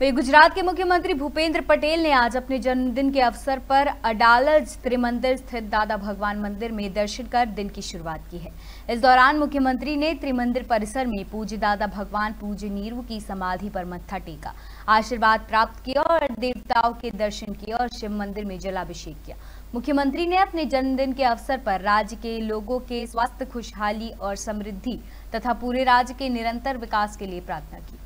तो वही गुजरात के मुख्यमंत्री भूपेंद्र पटेल ने आज अपने जन्मदिन के अवसर पर अडालज त्रिमंदिर स्थित दादा भगवान मंदिर में दर्शन कर दिन की शुरुआत की है। इस दौरान मुख्यमंत्री ने त्रिमंदिर परिसर में पूज्य दादा भगवान पूज्य नीरव की समाधि पर मत्था टेका, आशीर्वाद प्राप्त किया और देवताओं के दर्शन किए और शिव मंदिर में जलाभिषेक किया। मुख्यमंत्री ने अपने जन्मदिन के अवसर पर राज्य के लोगों के स्वास्थ्य खुशहाली और समृद्धि तथा पूरे राज्य के निरंतर विकास के लिए प्रार्थना की।